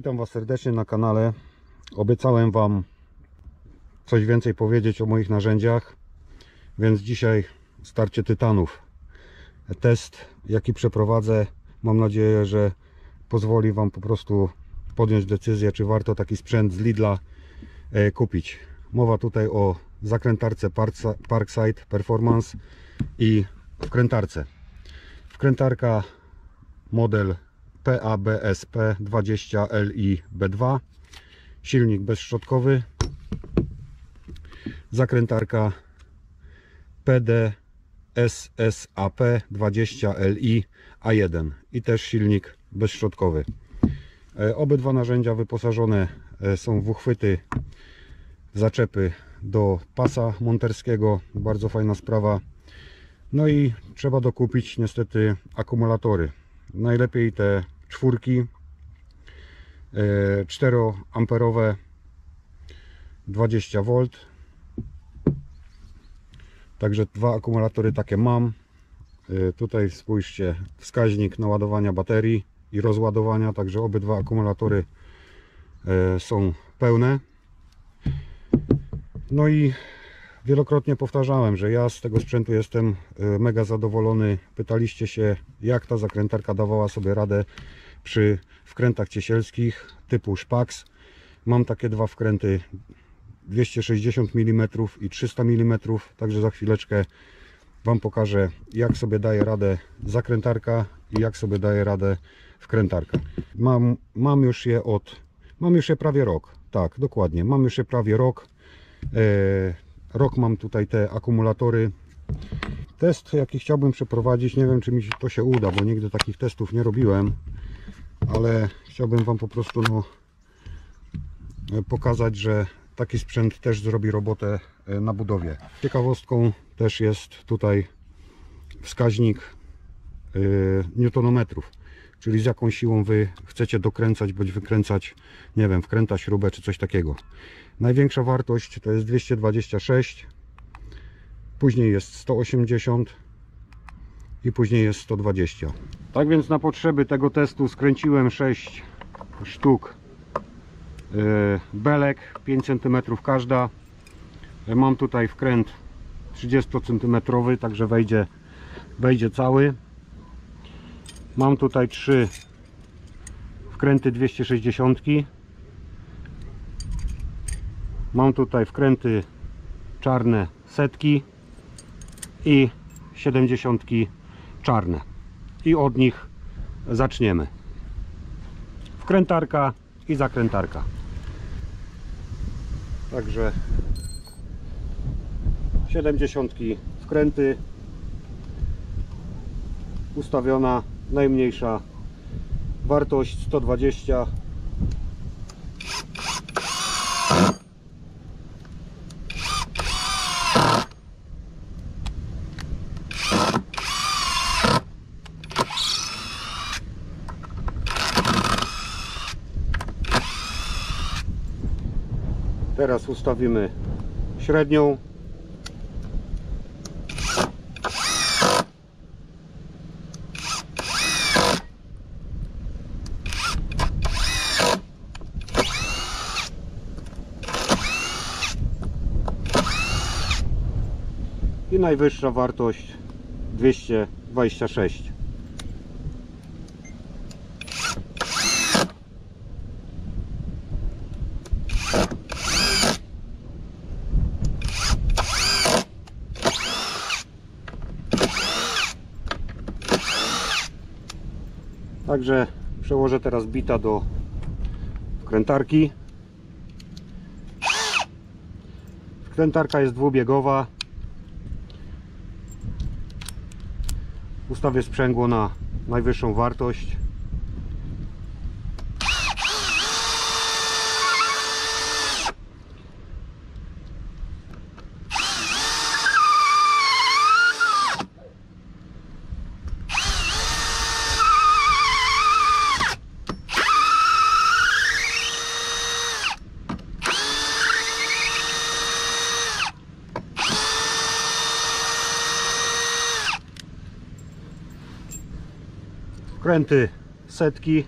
Witam Was serdecznie na kanale. Obiecałem Wam coś więcej powiedzieć o moich narzędziach, więc dzisiaj starcie tytanów. Test, jaki przeprowadzę, mam nadzieję, że pozwoli Wam po prostu podjąć decyzję, czy warto taki sprzęt z Lidla e, kupić. Mowa tutaj o zakrętarce Parkside Performance i wkrętarce. Wkrętarka model PABSP 20LI B2 silnik bezszczotkowy. Zakrętarka PD SSAP 20LI A1 i też silnik bezszczotkowy. E, obydwa narzędzia wyposażone e, są w uchwyty zaczepy do pasa monterskiego. Bardzo fajna sprawa. No i trzeba dokupić niestety akumulatory najlepiej te czwórki 4 amperowe 20V także dwa akumulatory takie mam. E, tutaj spójrzcie wskaźnik naładowania baterii i rozładowania także obydwa akumulatory e, są pełne. No i wielokrotnie powtarzałem, że ja z tego sprzętu jestem e, mega zadowolony. Pytaliście się, jak ta zakrętarka dawała sobie radę przy wkrętach ciesielskich typu Spax. Mam takie dwa wkręty 260 mm i 300 mm, także za chwileczkę Wam pokażę, jak sobie daje radę zakrętarka i jak sobie daje radę wkrętarka. Mam, mam już je od, mam już je prawie rok, tak, dokładnie, mam już je prawie rok. E, rok mam tutaj te akumulatory. Test, jaki chciałbym przeprowadzić, nie wiem, czy mi to się uda, bo nigdy takich testów nie robiłem, ale chciałbym Wam po prostu no, e, pokazać, że taki sprzęt też zrobi robotę e, na budowie. Ciekawostką też jest tutaj wskaźnik yy, newtonometrów, czyli z jaką siłą Wy chcecie dokręcać bądź wykręcać, nie wiem, wkręta śrubę czy coś takiego. Największa wartość to jest 226, później jest 180 i później jest 120. Tak więc na potrzeby tego testu skręciłem 6 sztuk yy, belek 5 cm każda. Mam tutaj wkręt 30 cm, także wejdzie, wejdzie cały. Mam tutaj trzy wkręty 260. Mam tutaj wkręty czarne setki i 70 czarne. I od nich zaczniemy. Wkrętarka i zakrętarka. Także 70 wkręty ustawiona najmniejsza wartość 120 Teraz ustawimy średnią. I najwyższa wartość 226 Także przełożę teraz bita do wkrętarki. Wkrętarka jest dwubiegowa. Ustawię sprzęgło na najwyższą wartość. okręty setki.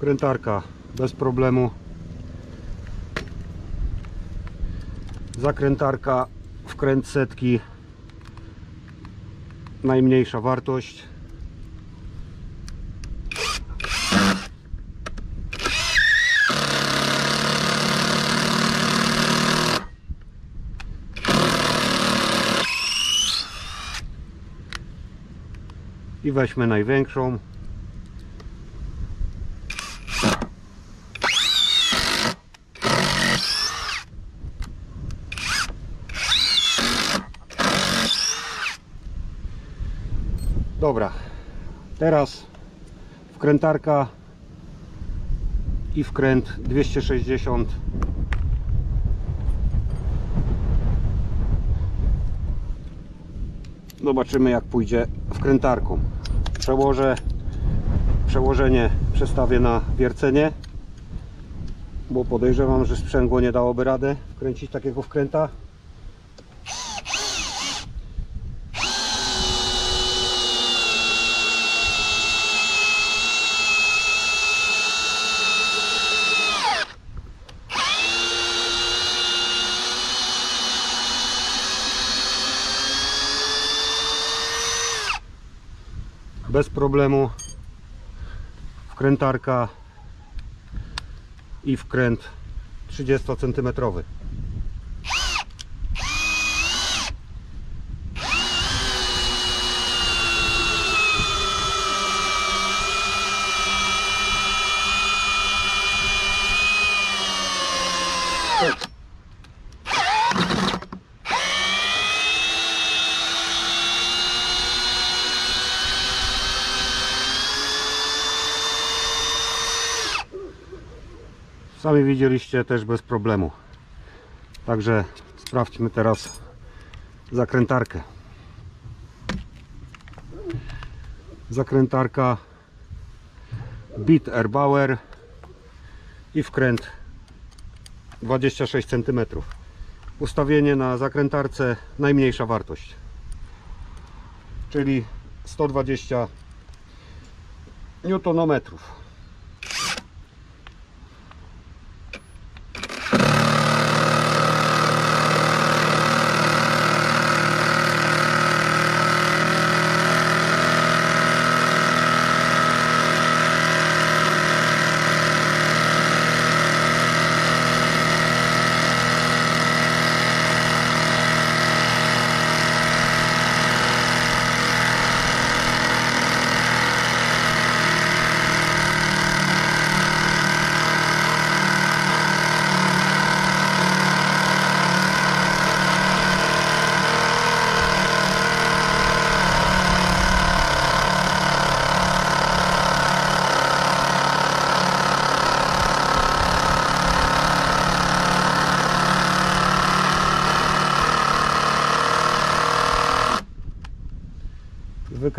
Krętarka bez problemu. Zakrętarka wkręt setki. Najmniejsza wartość. I weźmy największą. Dobra, teraz wkrętarka i wkręt 260 Zobaczymy jak pójdzie wkrętarką. Przełożę przełożenie przestawię na wiercenie bo podejrzewam, że sprzęgło nie dałoby rady wkręcić takiego wkręta bez problemu. Wkrętarka i wkręt 30 cm Sami widzieliście też bez problemu. Także sprawdźmy teraz zakrętarkę. Zakrętarka Bit Airbauer i wkręt 26 cm. Ustawienie na zakrętarce najmniejsza wartość. Czyli 120 Newtonometrów.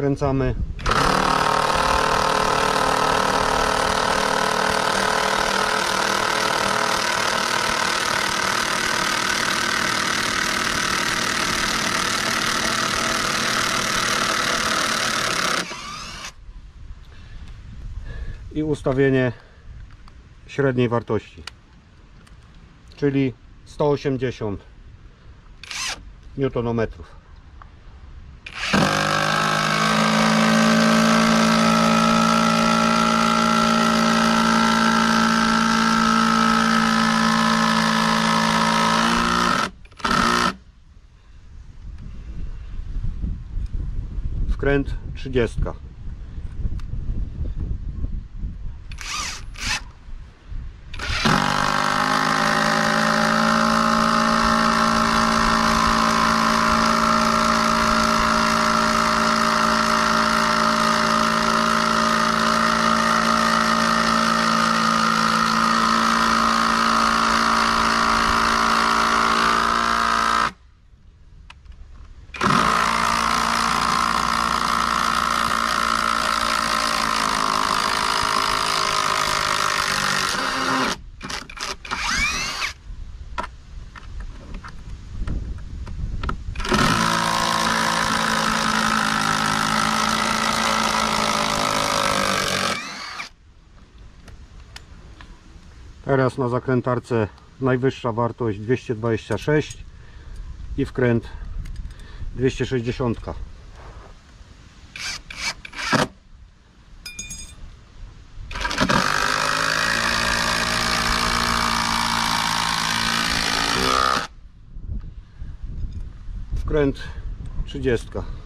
Wykręcamy i ustawienie średniej wartości czyli 180 newtonometrów wkręt 30 Teraz na zakrętarce najwyższa wartość 226 i wkręt 260. Wkręt 30.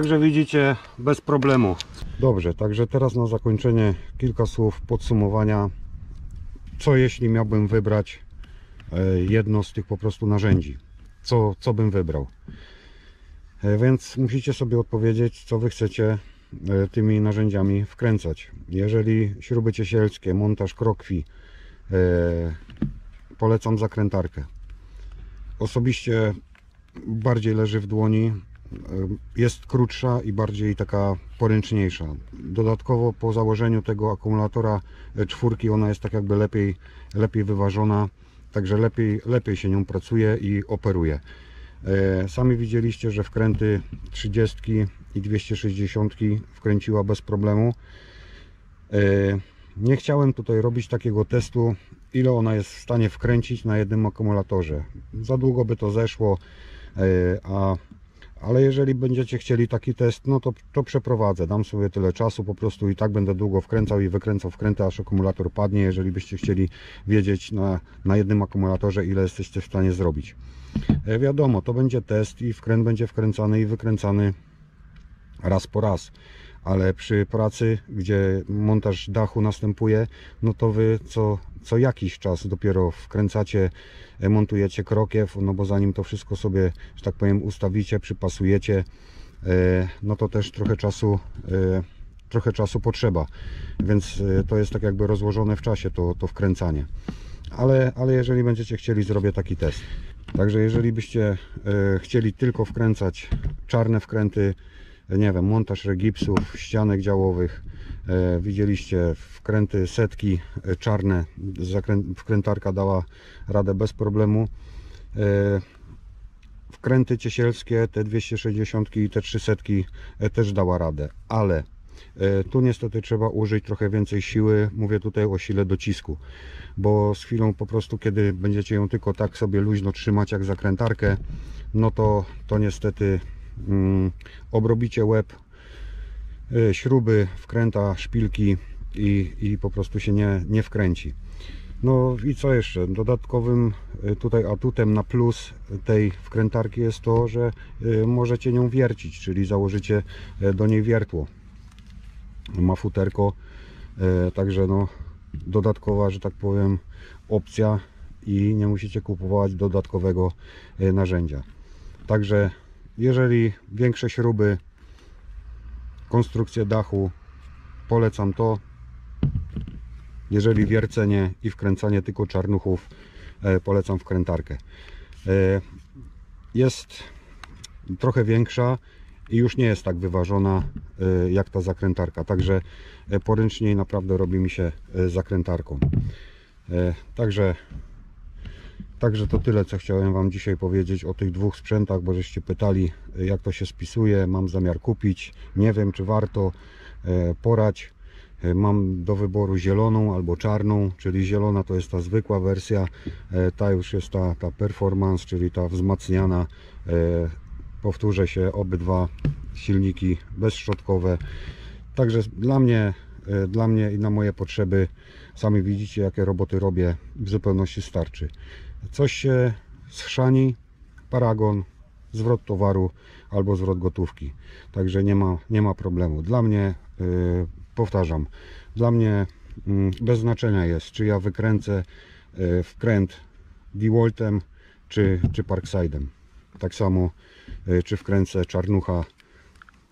Także widzicie, bez problemu. Dobrze, także teraz na zakończenie kilka słów podsumowania. Co jeśli miałbym wybrać e, jedno z tych po prostu narzędzi? Co, co bym wybrał? E, Więc musicie sobie odpowiedzieć, co wy chcecie e, tymi narzędziami wkręcać. Jeżeli śruby ciesielskie, montaż krokwi, polecam zakrętarkę. Osobiście bardziej leży w dłoni, jest krótsza i bardziej taka poręczniejsza. Dodatkowo po założeniu tego akumulatora e, czwórki ona jest tak jakby lepiej, lepiej wyważona, także lepiej, lepiej się nią pracuje i operuje. E, Sami widzieliście, że wkręty 30 i 260 wkręciła bez problemu. E, Nie chciałem tutaj robić takiego testu, ile ona jest w stanie wkręcić na jednym akumulatorze. Za długo by to zeszło, e, a ale jeżeli będziecie chcieli taki test, no to, to przeprowadzę. Dam sobie tyle czasu po prostu i tak będę długo wkręcał i wykręcał wkręty, aż akumulator padnie. Jeżeli byście chcieli wiedzieć na, na jednym akumulatorze, ile jesteście w stanie zrobić. E, wiadomo, to będzie test i wkręt będzie wkręcany i wykręcany raz po raz. Ale przy pracy, gdzie montaż dachu następuje, no to wy co, co jakiś czas dopiero wkręcacie, e, montujecie krokiew, no bo zanim to wszystko sobie, że tak powiem, ustawicie, przypasujecie, e, no to też trochę czasu, e, trochę czasu potrzeba. Więc to jest tak jakby rozłożone w czasie to, to wkręcanie. Ale, ale jeżeli będziecie chcieli, zrobię taki test. Także jeżeli byście chcieli tylko wkręcać czarne wkręty, nie wiem, montaż regipsów, ścianek działowych. E, widzieliście wkręty setki e, czarne, wkrętarka dała radę bez problemu. E, wkręty ciesielskie, te 260 i te 300 e, też dała radę, ale tu niestety trzeba użyć trochę więcej siły. Mówię tutaj o sile docisku, bo z chwilą po prostu, kiedy będziecie ją tylko tak sobie luźno trzymać jak zakrętarkę, no to, to niestety obrobicie łeb, y, śruby, wkręta, szpilki i, i po prostu się nie, nie wkręci. No i co jeszcze? Dodatkowym y, tutaj atutem na plus tej wkrętarki jest to, że y, możecie nią wiercić, czyli założycie do niej wiertło. Ma futerko, także no dodatkowa, że tak powiem, opcja i nie musicie kupować dodatkowego narzędzia. Także jeżeli większe śruby, konstrukcję dachu, polecam to. Jeżeli wiercenie i wkręcanie tylko czarnuchów, e, polecam wkrętarkę. E, Jest trochę większa i już nie jest tak wyważona e, jak ta zakrętarka, także poręczniej naprawdę robi mi się zakrętarką. Także Także to tyle, co chciałem Wam dzisiaj powiedzieć o tych dwóch sprzętach, bo żeście pytali, jak to się spisuje. Mam zamiar kupić. Nie wiem, czy warto e, porać. E, Mam do wyboru zieloną albo czarną, czyli zielona to jest ta zwykła wersja, e, ta już jest ta, ta performance, czyli ta wzmacniana. E, Powtórzę się, obydwa silniki bezszczotkowe. Także dla mnie, e, dla mnie i na moje potrzeby, sami widzicie, jakie roboty robię, w zupełności starczy. Coś się schrzani, paragon, zwrot towaru albo zwrot gotówki. Także nie ma, nie ma problemu. Dla mnie, yy, powtarzam, dla mnie mm, bez znaczenia jest, czy ja wykręcę yy, wkręt DeWaltem czy, czy Parkside'em. Tak samo, yy, czy wkręcę czarnucha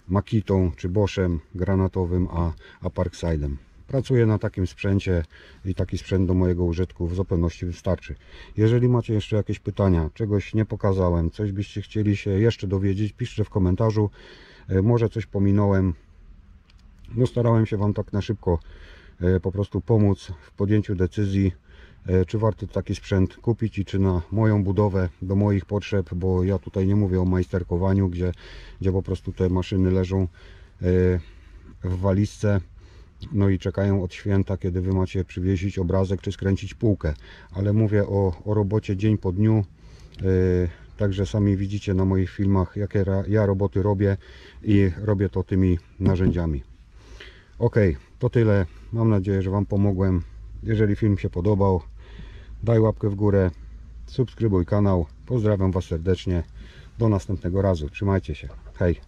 Makitą czy Boschem granatowym, a, a Parkside'em. Pracuję na takim sprzęcie i taki sprzęt do mojego użytku w zupełności wystarczy. Jeżeli macie jeszcze jakieś pytania, czegoś nie pokazałem, coś byście chcieli się jeszcze dowiedzieć, piszcie w komentarzu. E, Może coś pominąłem. No starałem się Wam tak na szybko e, po prostu pomóc w podjęciu decyzji, e, czy warto taki sprzęt kupić i czy na moją budowę, do moich potrzeb, bo ja tutaj nie mówię o majsterkowaniu, gdzie, gdzie po prostu te maszyny leżą w walizce no i czekają od święta, kiedy Wy macie przywieźć obrazek czy skręcić półkę. Ale mówię o, o robocie dzień po dniu. Yy, Także sami widzicie na moich filmach, jakie ja roboty robię i robię to tymi narzędziami. Ok, to tyle. Mam nadzieję, że Wam pomogłem. Jeżeli film się podobał, daj łapkę w górę, subskrybuj kanał. Pozdrawiam Was serdecznie. Do następnego razu. Trzymajcie się. Hej.